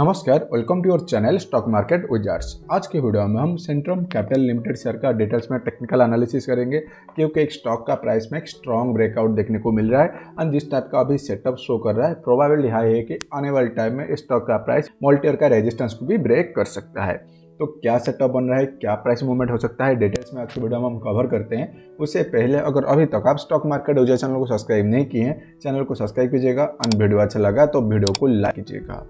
नमस्कार welcome to your channel stock market wizards आज के वीडियो में हम सेंट्रम कैपिटल लिमिटेड शेयर का डिटेल्स में टेक्निकल एनालिसिस करेंगे, क्योंकि एक स्टॉक का प्राइस में एक स्ट्रॉन्ग ब्रेकआउट देखने को मिल रहा है एंड जिस टाइप का अभी सेटअप शो कर रहा है प्रोबेबिलिटी हाई है कि आने वाले टाइम में स्टॉक का प्राइस मल्टीयर का रेजिस्टेंस को भी ब्रेक कर सकता है। तो क्या सेटअप बन रहा है, क्या प्राइस मूवमेंट हो सकता है डिटेल्स में आज वीडियो में हम कवर करते हैं। उससे पहले अगर अभी तक आप स्टॉक मार्केट यूज़र चैनल को सब्सक्राइब नहीं किए हैं चैनल को सब्सक्राइब कीजिएगा एंड वीडियो अच्छा लगा तो वीडियो को लाइक कीजिएगा।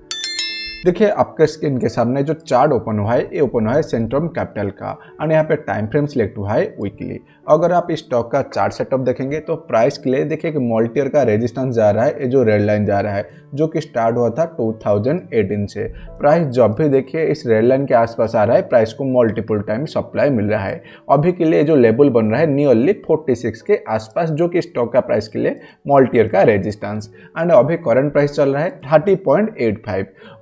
देखिए, आपके स्क्रीन के सामने जो चार्ट ओपन हुआ है, ये ओपन हुआ है सेंट्रम कैपिटल का एंड यहाँ पे टाइम फ्रेम सिलेक्ट हुआ है वीकली अगर आप इस स्टॉक का चार्ट सेटअप देखेंगे तो प्राइस के लिए देखिए कि मॉल्टियर का रेजिस्टेंस जा रहा है, ये जो रेड लाइन जा रहा है, जो कि स्टार्ट हुआ था 2018 से. प्राइस जब भी देखिए, इस रेड लाइन के आसपास आ रहा है प्राइस को मल्टीपल टाइम सप्लाई मिल रहा है. अभी के लिए जो लेवल बन रहा है नियरली 46 के आसपास, जो कि स्टॉक का प्राइस के लिए मॉल्टियर का रेजिस्टेंस एंड अभी करंट प्राइस चल रहा है थर्टी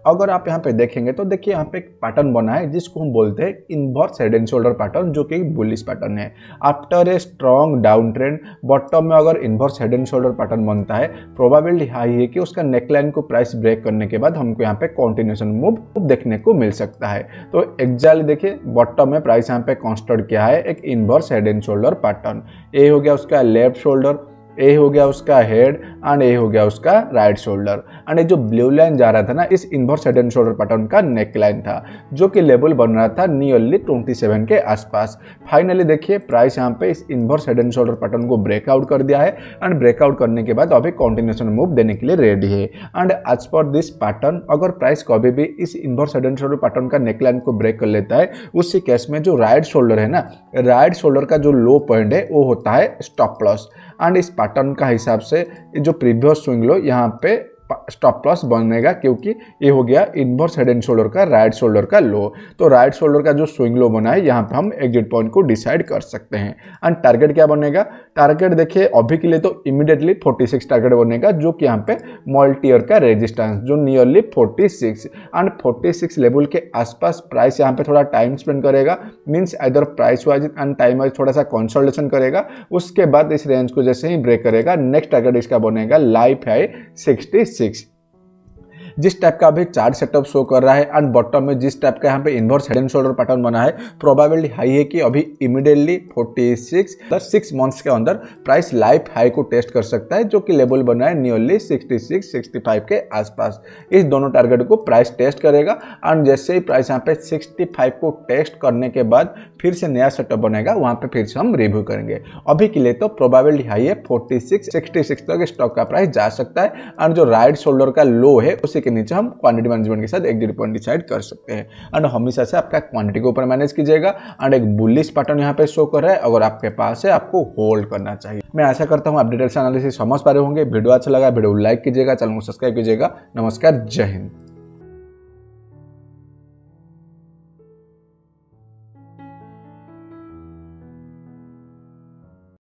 अगर आप यहाँ पे देखेंगे तो देखिए यहाँ पे एक पैटर्न बना है, जिसको हम बोलते हैं inverse head and shoulder pattern जो कि बुलिस पैटर्न है। After a strong down trend bottom में अगर inverse head and shoulder pattern बनता है प्रोबेबिलिटी हाई है कि उसका नेकलाइन को प्राइस ब्रेक करने के बाद हमको यहाँ पे कॉन्टिन्यूशन मूव देखने को मिल सकता है। तो एग्जैक्टली देखिए बॉटम में प्राइस यहाँ पे कॉन्स्टेंट किया है? एक inverse head and shoulder pattern ये हो गया उसका लेफ़्ट शोल्डर ए हो गया उसका हेड एंड ए हो गया उसका राइट शोल्डर एंड ये जो ब्लू लाइन जा रहा था ना, इस inverse head and shoulder pattern का नेक लाइन था, जो कि लेवल बन रहा था नियरली 27 के आसपास. फाइनली देखिए प्राइस यहाँ पे इस inverse head and shoulder pattern को ब्रेकआउट कर दिया है एंड ब्रेकआउट करने के बाद अभी कॉन्टिन्यूशन मूव देने के लिए रेडी है. And as per this pattern अगर प्राइस कभी भी इस inverse head and shoulder pattern का नेकलाइन को ब्रेक कर लेता है, उसी केस में जो राइट शोल्डर है ना राइट शोल्डर का जो लो पॉइंट है, वो होता है स्टॉप लॉस एंड इस पैटर्न का हिसाब से जो प्रीवियस स्विंग लो यहाँ पे स्टॉप लॉस बनेगा क्योंकि ये हो गया इनवर्स हेड एंड शोल्डर का राइट शोल्डर का लो तो राइट शोल्डर का जो स्विंग लो बना है, यहाँ पे हम एग्जिट पॉइंट को डिसाइड कर सकते हैं। एंड टारगेट क्या बनेगा? टारगेट देखिए, अभी के लिए तो इमीडिएटली 46 टारगेट बनेगा, जो कि यहाँ पे मल्टीयर का रेजिस्टेंस जो नियरली 46 एंड 46 लेवल के आसपास प्राइस यहाँ पे थोड़ा टाइम स्पेंड करेगा मीन्स इधर price wise and time wise थोड़ा सा कंसल्टेशन करेगा, उसके बाद इस रेंज को जैसे ही ब्रेक करेगा नेक्स्ट टारगेट इसका बनेगा लाइफ है सिक्सटी सिक्स जिस टाइप का अभी चार्ट सेटअप शो कर रहा है एंड बॉटम में जिस टाइप का यहाँ पे inverse head and shoulder pattern बना है प्रोबेबिलिटी हाई है कि अभी इमीडिएटली 46 प्लस सिक्स मंथ्स के अंदर प्राइस लाइफ हाई को टेस्ट कर सकता है, जो कि लेवल बना है नियरली 66 65 के आसपास। इस दोनों टारगेट को प्राइस टेस्ट करेगा एंड जैसे ही प्राइस यहाँ पे 65 को टेस्ट करने के बाद फिर से नया सेटअप बनेगा, वहाँ पे फिर से हम रिव्यू करेंगे। अभी के लिए तो प्रोबेबिलिटी हाई है फोर्टी सिक्स तक स्टॉक का प्राइस जा सकता है एंड जो राइट शोल्डर का लो है, उसी के नीचे हम क्वांटिटी मैनेजमेंट के साथ एक डिट पॉइंट डिसाइड कर सकते हैं। एंड हमेशा से आपका क्वांटिटी के ऊपर मैनेज कीजिएगा। एंड एक बुलिस पैटर्न यहाँ पे शो कर रहा है। अगर आपके पास है, आपको होल्ड करना चाहिए। मैं ऐसा करता हूँ आप डिटेल्स एनालिसिस समझ पा रहे होंगे। वीडियो अच्छा लगा, वीडियो लाइक कीजिएगा, चैनल को सब्सक्राइब कीजिएगा। नमस्कार, जय हिंद।